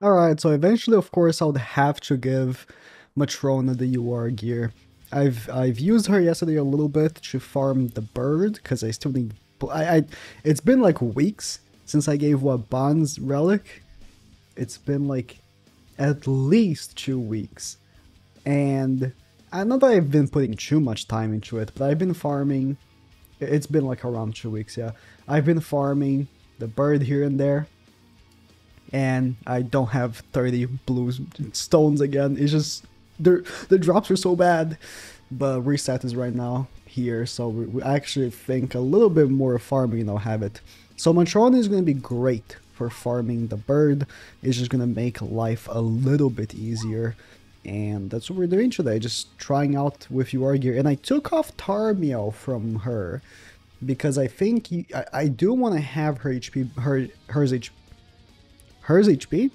Alright, so eventually, of course, I would have to give Matrona the UR gear. I've I've used her yesterday a little bit to farm the bird, because I still need... I, I It's been like weeks since I gave what, Bond's Relic? It's been like at least two weeks. And I know that I've been putting too much time into it, but I've been farming... It's been like around two weeks, yeah. I've been farming the bird here and there and I don't have 30 blue stones again. It's just the the drops are so bad. But reset is right now here, so we, actually think a little bit more farming I'll have it. So Matrona is going to be great for farming the bird. It's just going to make life a little bit easier. And that's what we're doing today, just trying out with UR gear. And I took off Tarmiel from her because I think he, I, I do want to have her HP, her hers HP hers HP,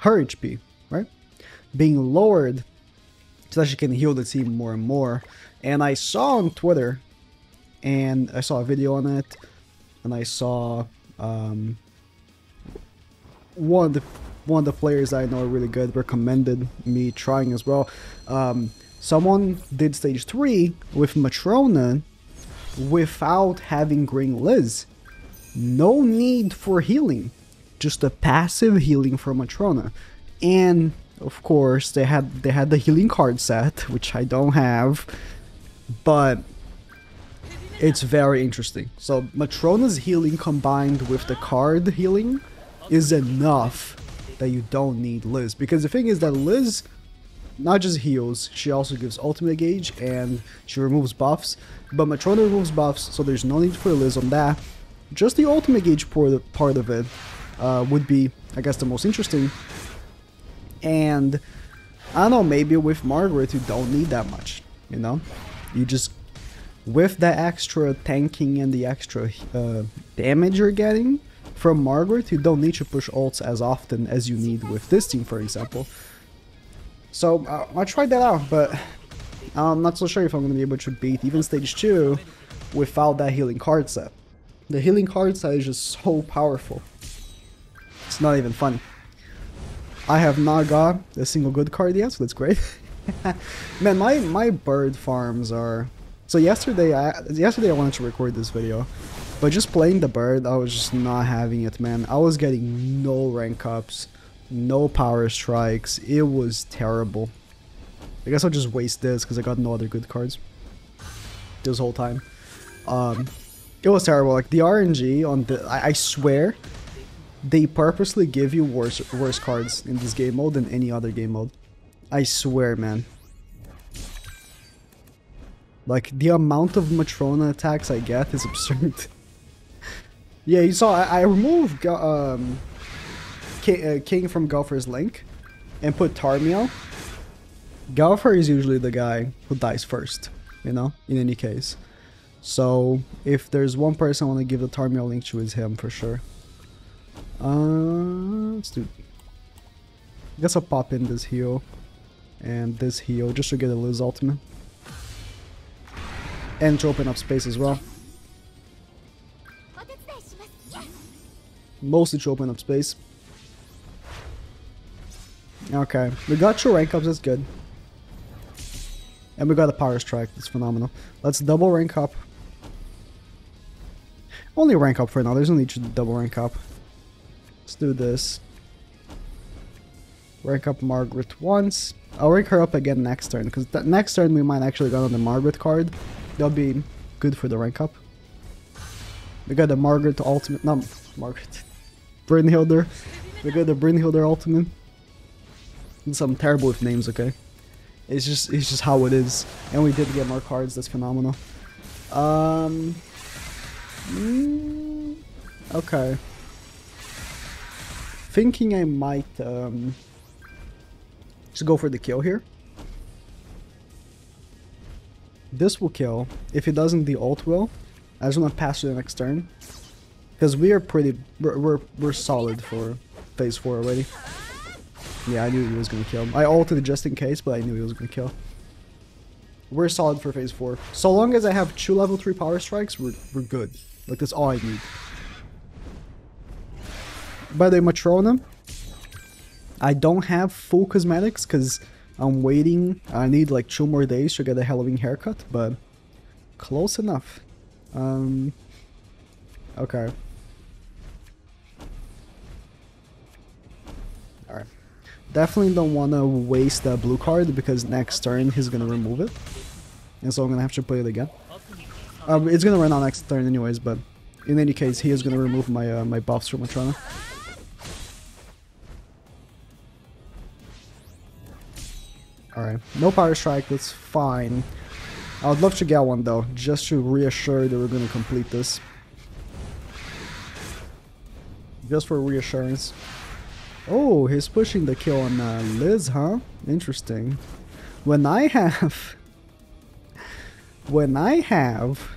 her HP, right? Being lowered so that she can heal the team more and more. And I saw on Twitter, and I saw a video on it, and I saw um, one of the one of the players I know are really good recommended me trying as well. Um, someone did stage three with Matrona without having Green Liz. No need for healing just a passive healing from Matrona. And of course they had they had the healing card set, which I don't have, but it's very interesting. So Matrona's healing combined with the card healing is enough that you don't need Liz. Because the thing is that Liz not just heals, she also gives ultimate gauge and she removes buffs. But Matrona removes buffs, so there's no need for Liz on that. Just the ultimate gauge part of it uh, would be, I guess, the most interesting. And I don't know, maybe with Margaret you don't need that much, you know? You just, with the extra tanking and the extra uh, damage you're getting from Margaret, you don't need to push ults as often as you need with this team, for example. So uh, I tried that out, but I'm not so sure if I'm going to be able to beat even stage 2 without that healing card set. The healing card set is just so powerful. It's not even funny. I have not got a single good card yet, so that's great. Man, my, my bird farms are... So yesterday I, yesterday I wanted to record this video, but just playing the bird, I was just not having it, man. I was getting no rank ups, no power strikes. It was terrible. I guess I'll just waste this because I got no other good cards this whole time. Um, it was terrible. Like the RNG on the, I, I swear, they purposely give you worse worse cards in this game mode than any other game mode. I swear, man. Like, the amount of Matrona attacks I get is absurd. yeah, you saw, I, I removed um, King, uh, King from Galfer's Link and put Tarmiel. Galfer is usually the guy who dies first, you know, in any case. So, if there's one person I want to give the Tarmiel link to, is him for sure. Uh, let's do. I guess I'll pop in this heal and this heal just to get a Liz ultimate. And to open up space as well. Mostly to open up space. Okay, we got two rank ups, that's good. And we got a power strike, that's phenomenal. Let's double rank up. Only rank up for now, there's no need to double rank up. Let's do this. Rank up Margaret once. I'll rank her up again next turn, because next turn we might actually get on the Margaret card. That'll be good for the rank up. We got the Margaret ultimate, no, Margaret. Brynhilder. We got the Brynhilder ultimate. I'm terrible with names, okay? It's just it's just how it is. And we did get more cards, that's phenomenal. Um mm, Okay thinking I might um, just go for the kill here. This will kill. If it doesn't, the ult will. I just want to pass to the next turn. Because we are pretty... We're, we're, we're solid for phase 4 already. Yeah, I knew he was going to kill. I ulted just in case, but I knew he was going to kill. We're solid for phase 4. So long as I have two level 3 power strikes, we're, we're good. Like, that's all I need by the Matrona. I don't have full cosmetics because I'm waiting. I need like two more days to get a Halloween haircut, but close enough. Um, okay. Alright. Definitely don't want to waste that blue card because next turn he's going to remove it. And so I'm going to have to play it again. Um, it's going to run out next turn anyways, but in any case, he is going to remove my uh, my buffs from Matrona. Alright, no Power Strike, that's fine. I would love to get one though, just to reassure that we're going to complete this. Just for reassurance. Oh, he's pushing the kill on uh, Liz, huh? Interesting. When I have... When I have...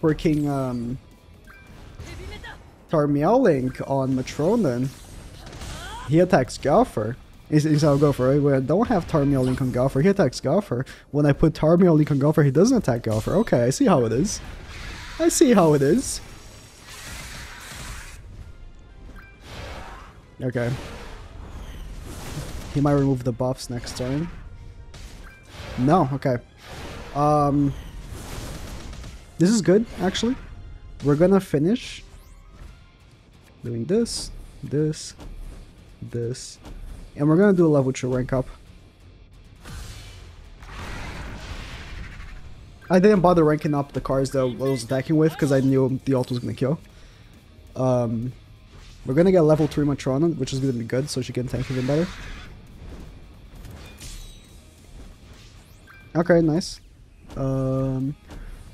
Freaking, um... Tarmiel on Matrona, he attacks Galfer. Is, is Gopher, right? When I don't have Tarmiel Link on Galfer, he attacks Galfer. When I put Tarmiel Link on Galfer, he doesn't attack Galfer. Okay, I see how it is. I see how it is. Okay. He might remove the buffs next turn. No, okay. Um, this is good, actually. We're gonna finish doing this, this, this, and we're gonna do a level 2 rank up. I didn't bother ranking up the cards that I was attacking with because I knew the ult was gonna kill. Um, we're gonna get level 3 Matrona, which is gonna be good, so she can tank even better. Okay, nice. Um,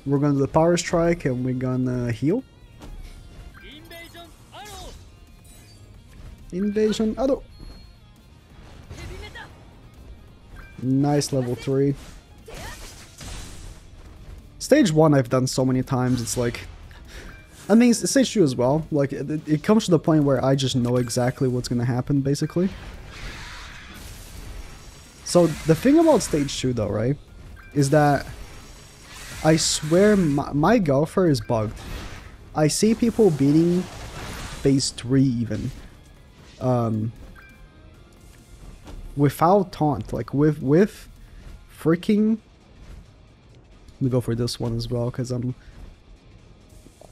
we're gonna do the Power Strike and we're gonna heal. Invasion Arrow! Nice level 3. Stage 1 I've done so many times, it's like... I mean, stage 2 as well. Like, it, it comes to the point where I just know exactly what's gonna happen, basically. So, the thing about stage 2 though, right? Is that... I swear my, my Galfer is bugged. I see people beating phase 3 even. Um, without taunt, like with with freaking. Let me go for this one as well because I'm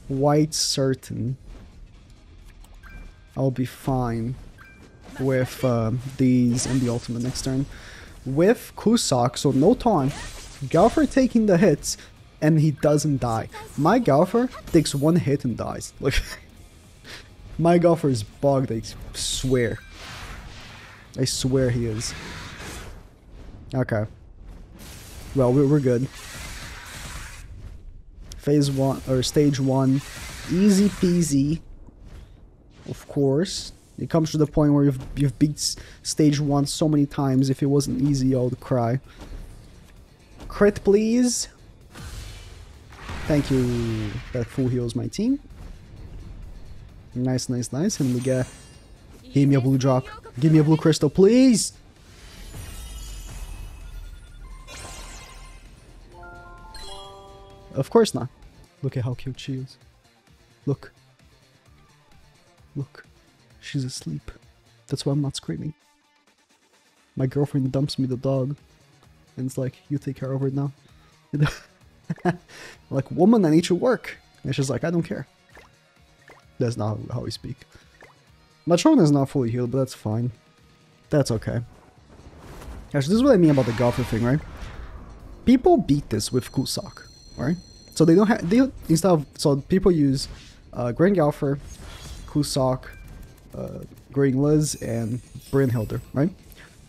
quite certain I'll be fine with uh, these and the ultimate next turn. With Cusack, so no taunt, Galfer taking the hits, and he doesn't die. My Galfer takes one hit and dies. Like, my Galfer is bugged, I swear. I swear he is. Okay. Well, we're, we're good. Phase 1, or Stage 1. Easy peasy. Of course. It comes to the point where you've, you've beat Stage 1 so many times, if it wasn't easy, I would cry. Crit, please. Thank you. That full heals my team. Nice, nice, nice. And we get... Give me a blue drop. Give me a blue crystal, please! Of course not. Look at how cute she is. Look. Look. She's asleep. That's why I'm not screaming. My girlfriend dumps me the dog. And it's like, you take care of her now. like, woman, I need to work. And she's like, I don't care. That's not how we speak. Matrona is not fully healed, but that's fine. That's okay. Actually, this is what I mean about the Galfer thing, right? People beat this with Cusack, right? So they don't have they instead of so people use uh, Grand Galfer, Cusack, uh, Green Liz, and Brynhilde, right?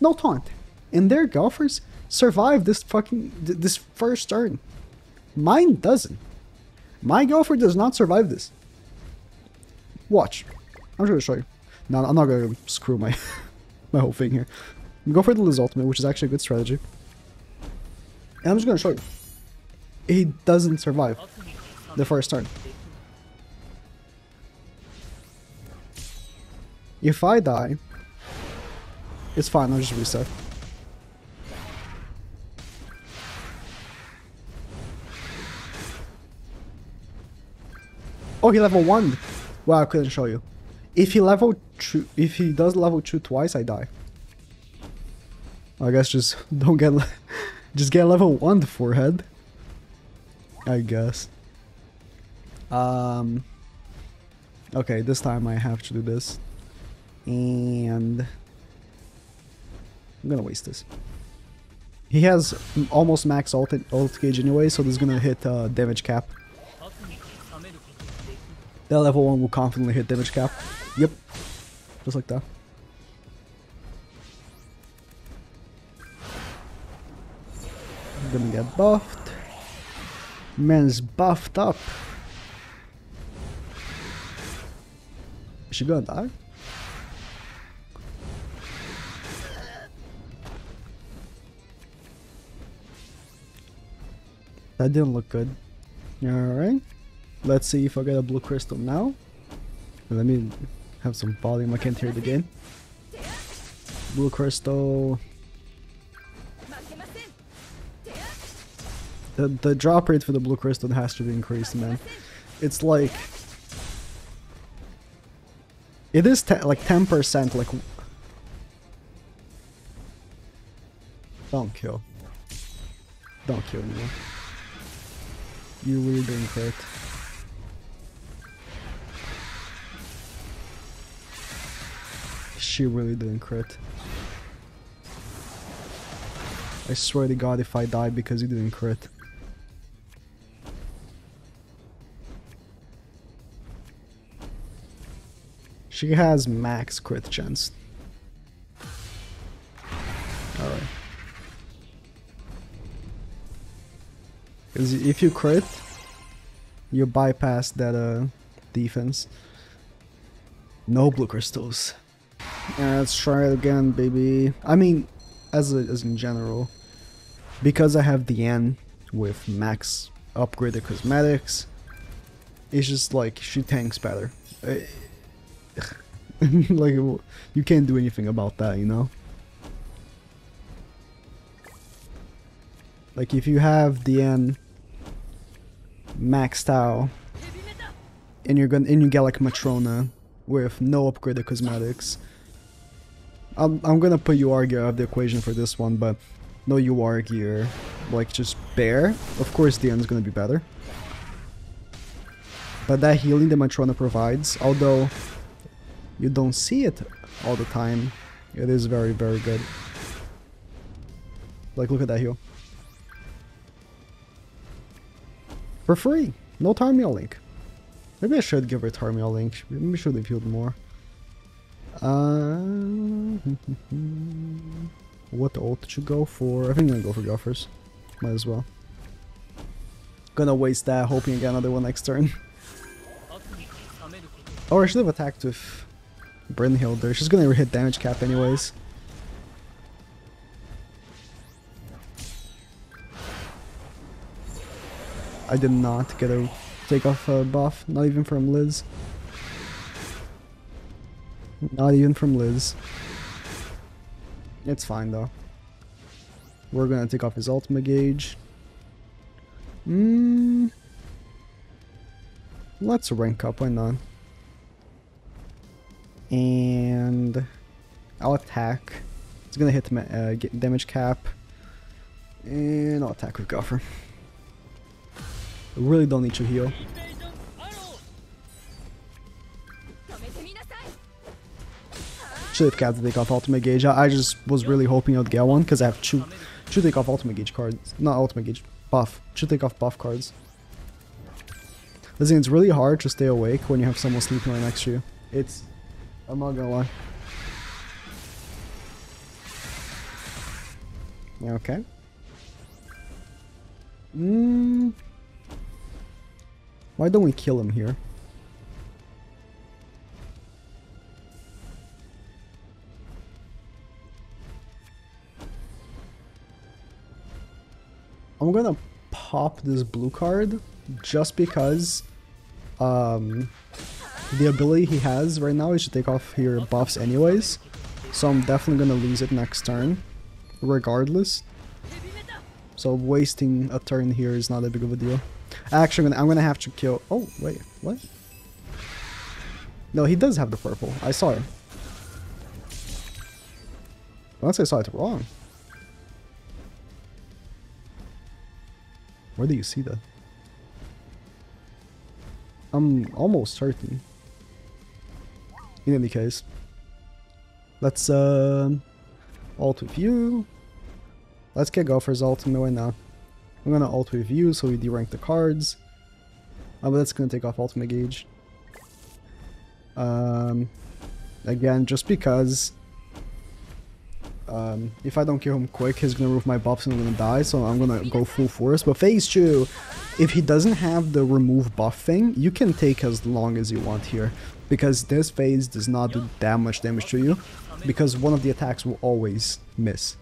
No taunt, and their Galfers survive this fucking this first turn. Mine doesn't. My Galfer does not survive this. Watch. I'm going to show you. No, I'm not to screw my my whole thing here. Go for the Liz ultimate, which is actually a good strategy. And I'm just to show you. He doesn't survive the first turn. If I die, it's fine, I'll just reset. Oh, he level 1. Wow, I couldn't show you. If he level two, if he does level two twice, I die. I guess just don't get, just get level one the forehead. I guess. Um. Okay, this time I have to do this, and I'm gonna waste this. He has almost max ult, ult gauge anyway, so this is gonna hit uh, damage cap. That level 1 will confidently hit damage cap. Yep. Just like that. Gonna get buffed. Man's buffed up. Is she gonna die? That didn't look good. Alright. Let's see if I get a blue crystal now. Let me have some volume. I can't hear it again. Blue crystal. The, the drop rate for the blue crystal has to be increased, man. It's like... It is like 10%, like... Don't kill. Don't kill anymore. You really doing great. She really didn't crit. I swear to god if I die because you didn't crit. She has max crit chance. Alright. Because if you crit, you bypass that uh, defense. No blue crystals. Let's try it again, baby. I mean, as, a, as in general, because I have Diane with max upgraded cosmetics, it's just like she tanks better. Eh, like, you can't do anything about that, you know? Like if you have Diane maxed out and you're gonna and you get like Matrona with no upgraded cosmetics. I'm I'm gonna put UR gear out of the equation for this one, but no UR gear, like just bare. Of course Diane is gonna be better. But that healing that Matrona provides, although you don't see it all the time, it is very, very good. Like look at that heal. For free. No Tarmiel link. Maybe I should give her Tarmiel link. Maybe should have healed more. Uh, what ult should go for? I think I'm gonna go for Guffers. Might as well. Gonna waste that, hoping I get another one next turn. oh, I should have attacked with Brynhilde. She's gonna hit damage cap anyways. I did not get a take off a buff, not even from Liz. Not even from Liz. It's fine though. We're gonna take off his ultimate gauge. Hmm. Let's rank up, why not? And I'll attack. It's gonna hit uh, damage cap. And I'll attack with Guffer. I really don't need to heal. Should have kept the take off ultimate gauge. I just was really hoping I'd get one because I have two, two off ultimate gauge cards. Not ultimate gauge, buff. Two off buff cards. Listen, it's really hard to stay awake when you have someone sleeping right next to you. It's, I'm not gonna lie. Okay. Mmm. Why don't we kill him here? I'm gonna pop this blue card just because um, the ability he has right now is to take off here buffs anyways. So I'm definitely gonna lose it next turn, regardless. So wasting a turn here is not a big of a deal. Actually, I'm gonna, I'm gonna have to kill. Oh wait, what? No, he does have the purple. I saw it. Unless I saw it wrong. Where do you see that? I'm almost certain. In any case. Let's um alt with you. Let's get Gopher's ultimate right now. I'm gonna alt with you so we derank the cards. Oh, but that's gonna take off ultimate gauge. Um again, just because um, if I don't kill him quick, he's gonna remove my buffs and I'm gonna die, so I'm gonna go full force. But phase 2, if he doesn't have the remove buff thing, you can take as long as you want here. Because this phase does not do that much damage to you, because one of the attacks will always miss.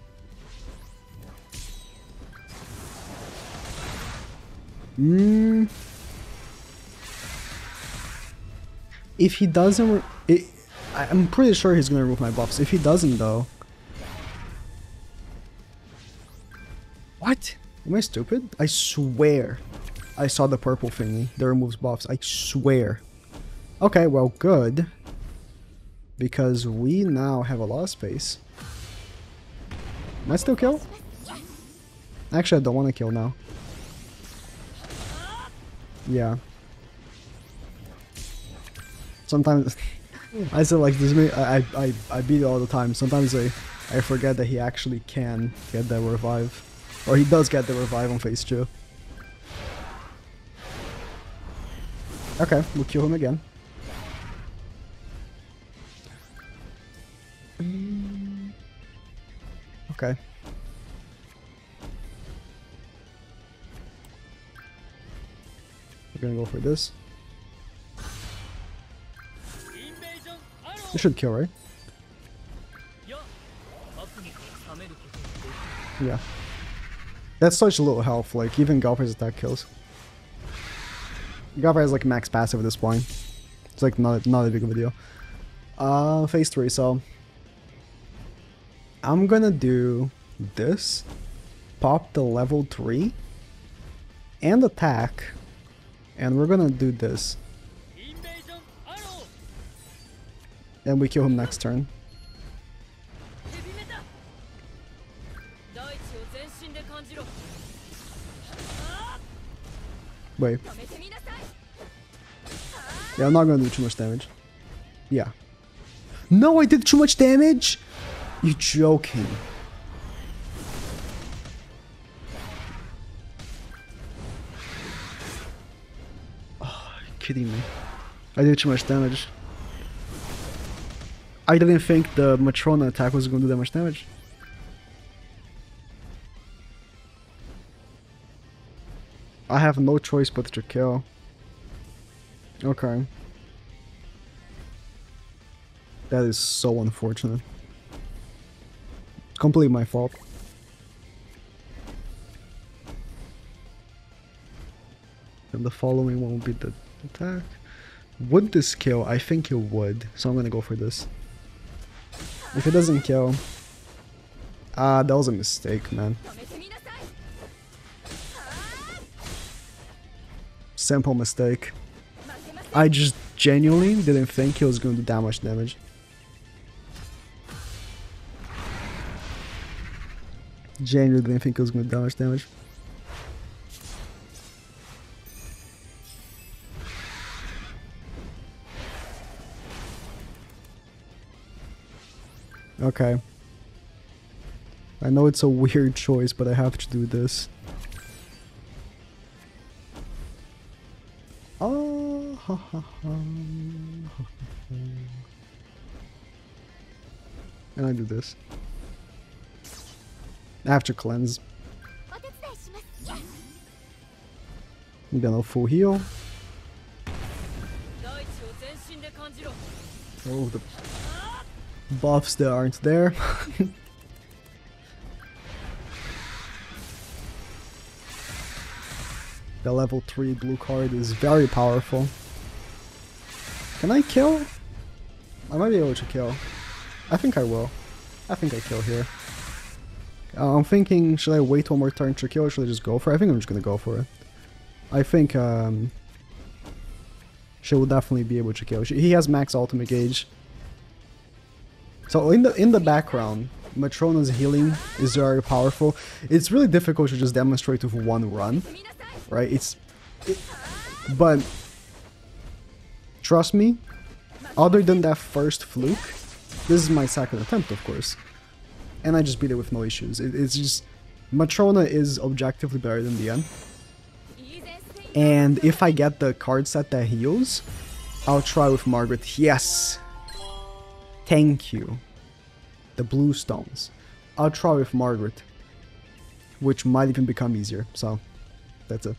Mm. If he doesn't... It, I'm pretty sure he's gonna remove my buffs. If he doesn't though, What? Am I stupid? I swear I saw the purple thingy that removes buffs. I swear. Okay, well, good. Because we now have a lot of space. Am I still kill? Actually, I don't want to kill now. Yeah. Sometimes I said like this. I I I beat it all the time. Sometimes I I forget that he actually can get that revive. Or he does get the revive on phase 2. Okay, we'll kill him again. Okay. We're gonna go for this. This should kill, right? Yeah. That's such a little health, like, even Galper's attack kills. Galper has, like, max passive at this point. It's, like, not, not a big of a deal. Uh, phase 3, so... I'm gonna do this. Pop the level 3. And attack. And we're gonna do this. And we kill him next turn. Wait. Yeah, I'm not gonna do too much damage. Yeah. No, I did too much damage? You joking. Oh, kidding me. I did too much damage. I didn't think the Matrona attack was gonna do that much damage. I have no choice but to kill. Okay. That is so unfortunate. Completely my fault. And the following one will be the attack. Would this kill? I think it would. So I'm gonna go for this. If it doesn't kill... Ah, that was a mistake, man. Simple mistake. I just genuinely didn't think he was going to do that much damage. Genuinely didn't think he was going to do that much damage. Okay. I know it's a weird choice, but I have to do this. And I do this. After cleanse. I'm gonna full heal. Oh, the buffs that aren't there. the level 3 blue card is very powerful. Can I kill? I might be able to kill. I think I will. I think I kill here. Uh, I'm thinking, should I wait one more turn to kill or should I just go for it? I think I'm just gonna go for it. I think, um... she will definitely be able to kill. She, he has max ultimate gauge. So in the in the background, Matrona's healing is very powerful. It's really difficult to just demonstrate with one run, right? It's, it, but trust me, other than that first fluke, this is my second attempt, of course, and I just beat it with no issues. It, it's just Matrona is objectively better than Diane. And if I get the card set that heals, I'll try with Margaret. Yes! Thank you. The blue stones. I'll try with Margaret. Which might even become easier, so that's it.